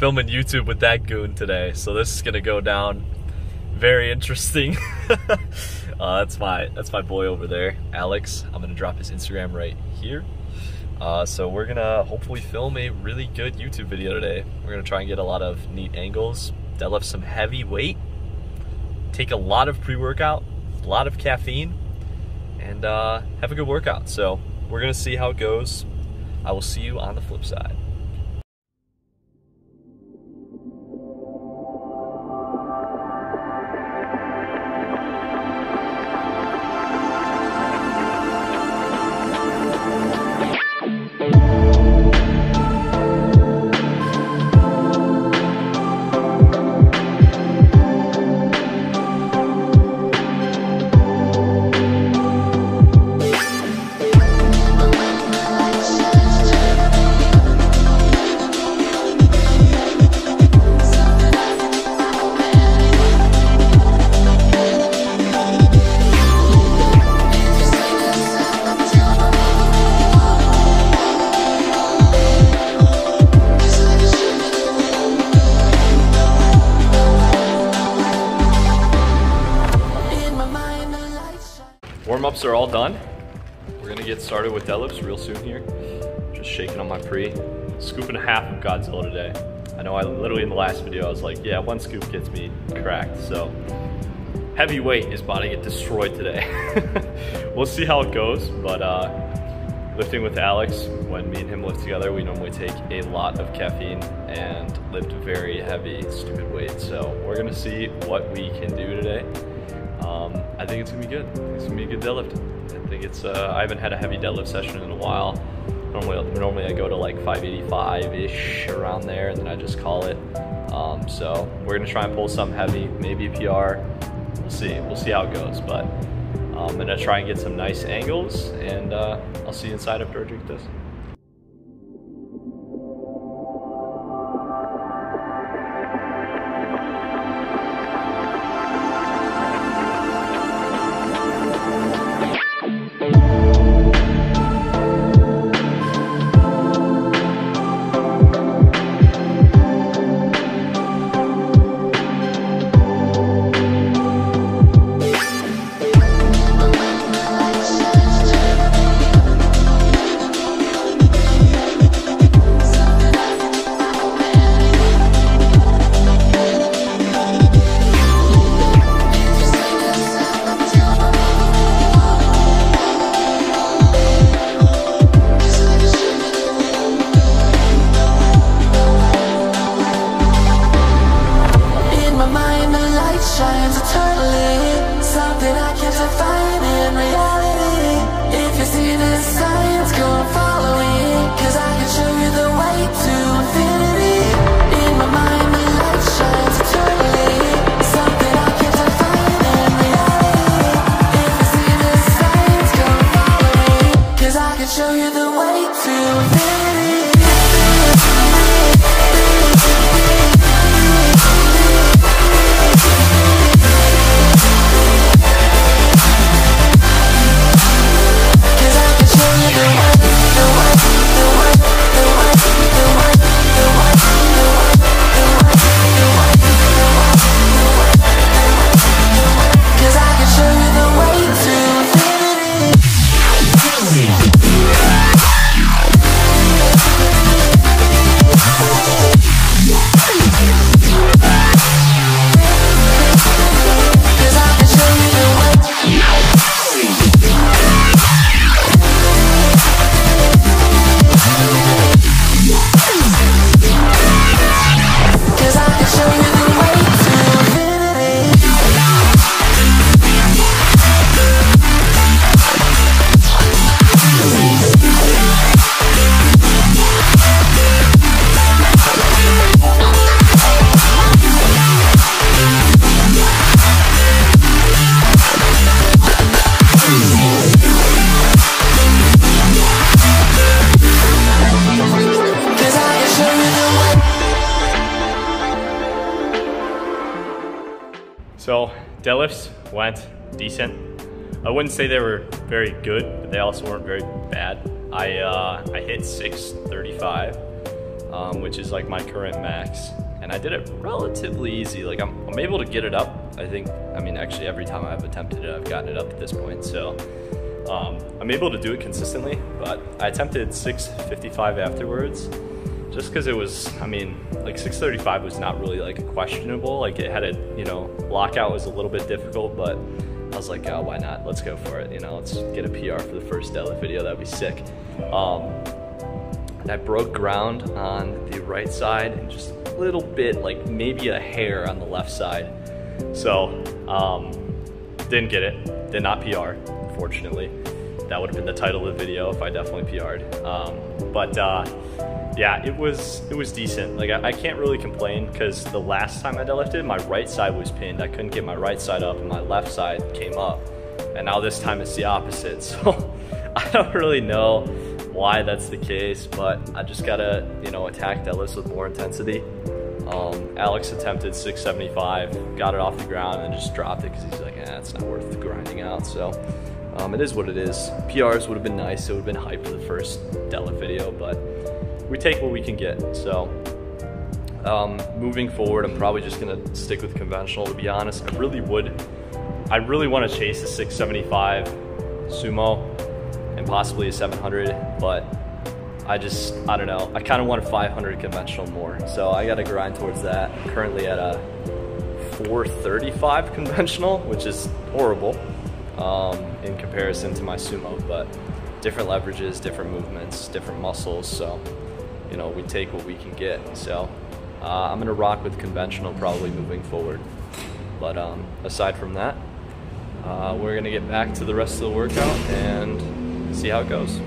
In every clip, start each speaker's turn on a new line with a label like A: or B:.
A: filming YouTube with that goon today. So this is gonna go down very interesting. uh, that's my that's my boy over there, Alex. I'm gonna drop his Instagram right here. Uh, so we're gonna hopefully film a really good YouTube video today. We're gonna try and get a lot of neat angles, deadlift some heavy weight, take a lot of pre-workout, a lot of caffeine, and uh, have a good workout. So we're gonna see how it goes. I will see you on the flip side. Warm-ups are all done. We're gonna get started with deadlifts real soon here. Just shaking on my pre. Scoop and a half of Godzilla today. I know I literally in the last video, I was like, yeah, one scoop gets me cracked. So heavy weight is about to get destroyed today. we'll see how it goes, but uh, lifting with Alex, when me and him lift together, we normally take a lot of caffeine and lift very heavy, stupid weights. So we're gonna see what we can do today. Um, I think it's gonna be good. It's gonna be a good deadlift. I think it's. Uh, I haven't had a heavy deadlift session in a while. Normally, normally I go to like 585 ish around there, and then I just call it. Um, so we're gonna try and pull some heavy, maybe a PR. We'll see. We'll see how it goes, but um, I'm gonna try and get some nice angles, and uh, I'll see you inside after I drink this. Deadlifts went decent. I wouldn't say they were very good, but they also weren't very bad. I uh, I hit 635. um, which is like my current max. And I did it relatively easy. Like I'm, I'm able to get it up. I think, I mean, actually every time I've attempted it, I've gotten it up at this point. So um, I'm able to do it consistently, but I attempted 655 afterwards just because it was, I mean, like 635 was not really like questionable. Like it had a, you know, lockout was a little bit difficult, but I was like, oh, why not? Let's go for it. You know, let's get a PR for the first deadlift video. That'd be sick. Um, and I broke ground on the right side and just a little bit, like maybe a hair on the left side. So, um, didn't get it. Did not PR, unfortunately. That would have been the title of the video if I definitely PR'd. Um, but uh, yeah, it was it was decent. Like I, I can't really complain because the last time I deadlifted, my right side was pinned. I couldn't get my right side up, and my left side came up. And now this time it's the opposite. So I don't really know why that's the case, but I just gotta you know attack deadlifts with more intensity. Um, Alex attempted 675, got it off the ground, and just dropped it because he's like, eh, it's not worth grinding out. So um, it is what it is. PRs would have been nice. It would have been hype for the first deadlift video, but we take what we can get. So um, moving forward, I'm probably just gonna stick with conventional. To be honest, I really would, I really want to chase a 675 sumo and possibly a 700, but I just, I don't know. I kind of want a 500 conventional more, so I got to grind towards that. I'm currently at a 435 conventional, which is horrible um, in comparison to my sumo, but different leverages, different movements, different muscles, so you know, we take what we can get. So uh, I'm gonna rock with conventional probably moving forward. But um, aside from that, uh, we're gonna get back to the rest of the workout and see how it goes.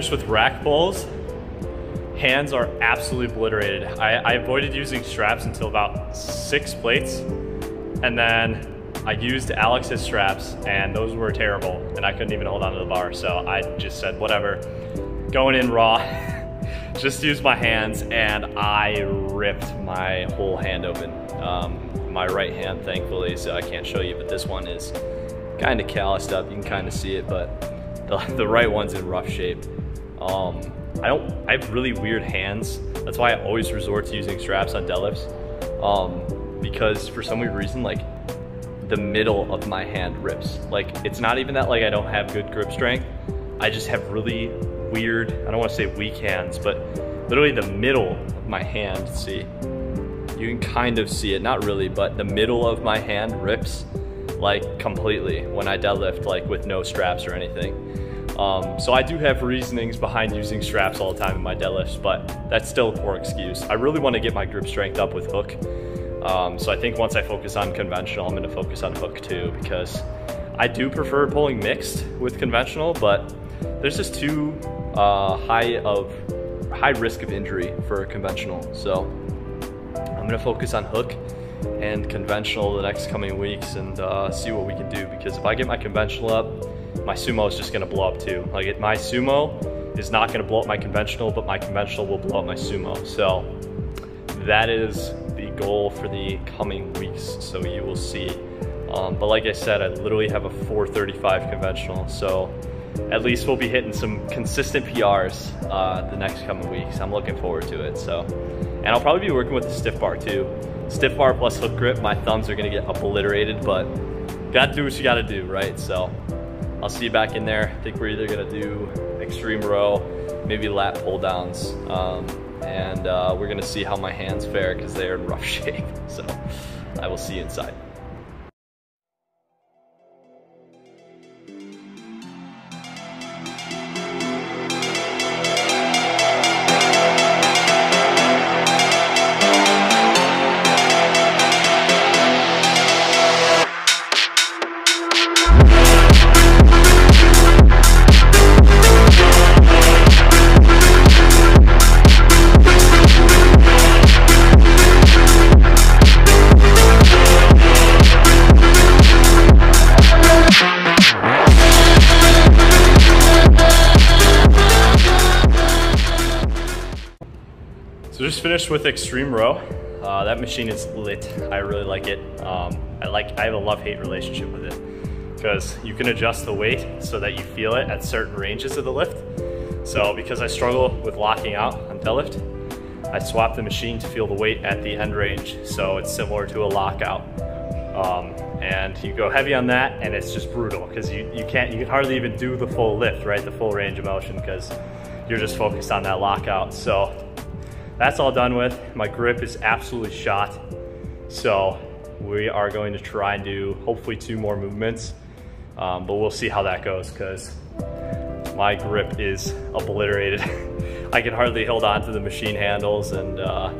A: Finished with rack pulls. Hands are absolutely obliterated. I, I avoided using straps until about six plates. And then I used Alex's straps and those were terrible and I couldn't even hold onto the bar. So I just said, whatever, going in raw, just used my hands and I ripped my whole hand open. Um, my right hand, thankfully, so I can't show you, but this one is kind of calloused up. You can kind of see it, but the, the right one's in rough shape. Um, I don't, I have really weird hands. That's why I always resort to using straps on deadlifts. Um, because for some weird reason, like the middle of my hand rips. Like it's not even that like I don't have good grip strength. I just have really weird, I don't wanna say weak hands, but literally the middle of my hand, see, you can kind of see it, not really, but the middle of my hand rips like completely when I deadlift like with no straps or anything. Um, so I do have reasonings behind using straps all the time in my deadlifts, but that's still a poor excuse. I really want to get my grip strength up with hook. Um, so I think once I focus on conventional, I'm going to focus on hook too because I do prefer pulling mixed with conventional, but there's just too uh, high of high risk of injury for conventional. So I'm going to focus on hook and conventional the next coming weeks and uh, see what we can do because if I get my conventional up, my sumo is just gonna blow up too. Like it, my sumo is not gonna blow up my conventional, but my conventional will blow up my sumo. So that is the goal for the coming weeks. So you will see. Um, but like I said, I literally have a 435 conventional. So at least we'll be hitting some consistent PRs uh, the next coming weeks. I'm looking forward to it. So, and I'll probably be working with the stiff bar too. Stiff bar plus hook grip, my thumbs are gonna get obliterated, but gotta do what you gotta do, right? So I'll see you back in there. I think we're either gonna do extreme row, maybe lat pull downs, um, and uh, we're gonna see how my hands fare because they're in rough shape. So I will see you inside. Finished with Extreme Row. Uh, that machine is lit. I really like it. Um, I like. I have a love-hate relationship with it because you can adjust the weight so that you feel it at certain ranges of the lift. So because I struggle with locking out on deadlift, I swap the machine to feel the weight at the end range. So it's similar to a lockout. Um, and you go heavy on that and it's just brutal because you, you can't, you can hardly even do the full lift, right? The full range of motion because you're just focused on that lockout. So that's all done with. My grip is absolutely shot. So we are going to try and do hopefully two more movements, um, but we'll see how that goes because my grip is obliterated. I can hardly hold on to the machine handles and uh,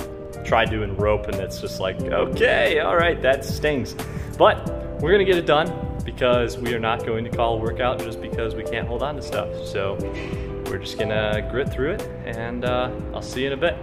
A: try doing rope and it's just like, okay, all right, that stings. But we're gonna get it done because we are not going to call a workout just because we can't hold on to stuff. So we're just gonna grit through it and uh, I'll see you in a bit.